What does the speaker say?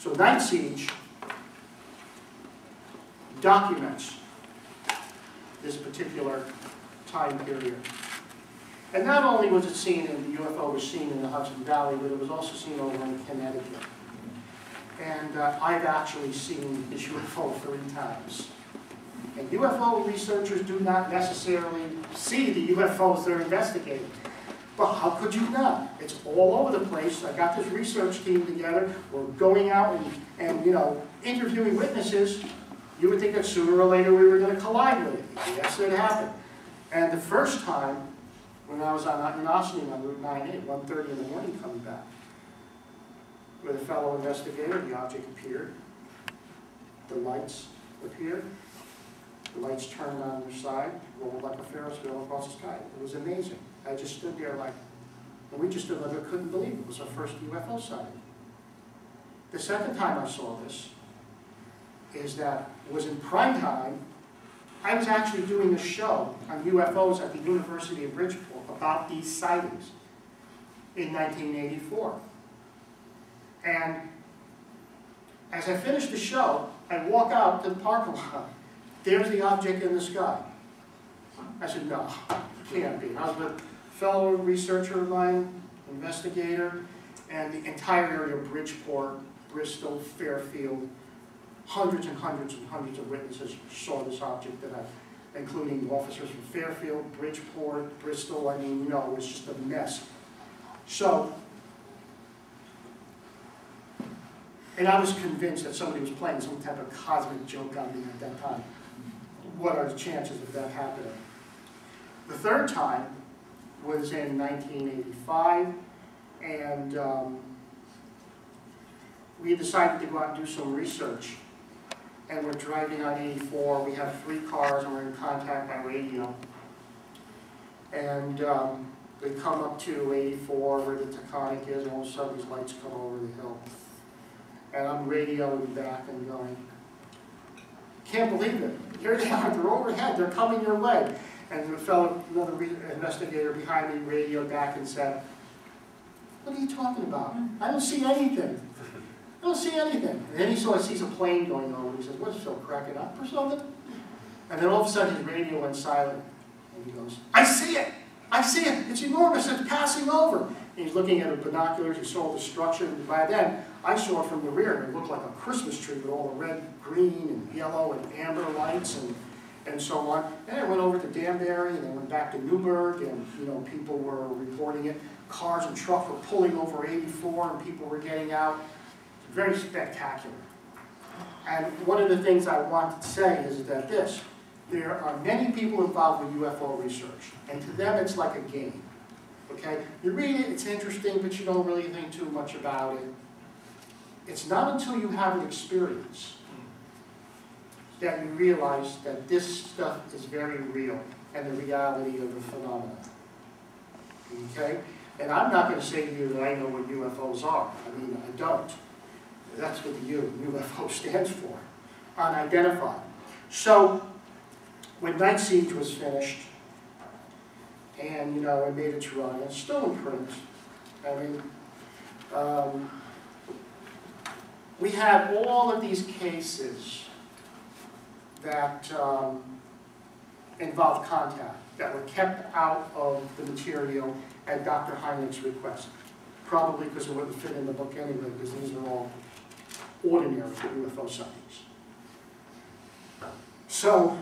So Night Siege documents this particular time period. And not only was it seen in, the UFO was seen in the Hudson Valley, but it was also seen over in Connecticut. And uh, I've actually seen this UFO three times. And UFO researchers do not necessarily see the UFOs they're investigating. But how could you not? It's all over the place. I got this research team together. We're going out and, and you know, interviewing witnesses. You would think that sooner or later we were going to collide with it. Yes, it happened. And the first time, when I was on, Ossining on Route 98, 1.30 in the morning coming back, with a fellow investigator, the object appeared. The lights appeared. The lights turned on their side, rolled like a Ferris wheel across the sky. It was amazing. I just stood there like, and we just stood there, couldn't believe it. It was our first UFO sighting. The second time I saw this is that was in prime time. I was actually doing a show on UFOs at the University of Bridgeport about these sightings in 1984. And as I finished the show, I walk out to the parking lot. There's the object in the sky. I said, no, it can't be. I was a fellow researcher of mine, investigator, and the entire area of Bridgeport, Bristol, Fairfield, hundreds and hundreds and hundreds of witnesses saw this object that I, including officers from Fairfield, Bridgeport, Bristol, I mean, you know, it was just a mess. So, and I was convinced that somebody was playing some type of cosmic joke on me at that time. What are the chances of that happening? The third time was in 1985, and um, we decided to go out and do some research. And we're driving on 84, we have three cars, and we're in contact by radio. And um, we come up to 84, where the Taconic is, and all of a sudden these lights come over the hill. And I'm radioing back and going, can't believe it. Here they are, they're overhead, they're coming your way. And the fellow, another investigator behind me radioed back and said, what are you talking about? I don't see anything. I don't see anything. And then he saw, sees a plane going over. He says, what's Phil, cracking up or something? And then all of a sudden his radio went silent. And he goes, I see it! I see it! It's enormous, it's passing over. And he's looking at the binoculars, he saw the structure, by then, I saw it from the rear, and it looked like a Christmas tree with all the red, green, and yellow, and amber lights, and, and so on. And it went over to Danbury, and then went back to Newburgh, and, you know, people were reporting it. Cars and trucks were pulling over 84, and people were getting out. Very spectacular. And one of the things I want to say is that this, there are many people involved with UFO research, and to them it's like a game. Okay? You read it, it's interesting, but you don't really think too much about it. It's not until you have an experience that you realize that this stuff is very real and the reality of the phenomena. Okay? And I'm not going to say to you that I know what UFOs are. I mean, I don't. That's what the U, UFO stands for, unidentified. So, when Night Siege was finished, and, you know, it made its run, it's still in print. I mean, um, we had all of these cases that um, involved contact, that were kept out of the material at Dr. Hynek's request. Probably because it wouldn't fit in the book anyway, because these are all ordinary UFO sightings. So,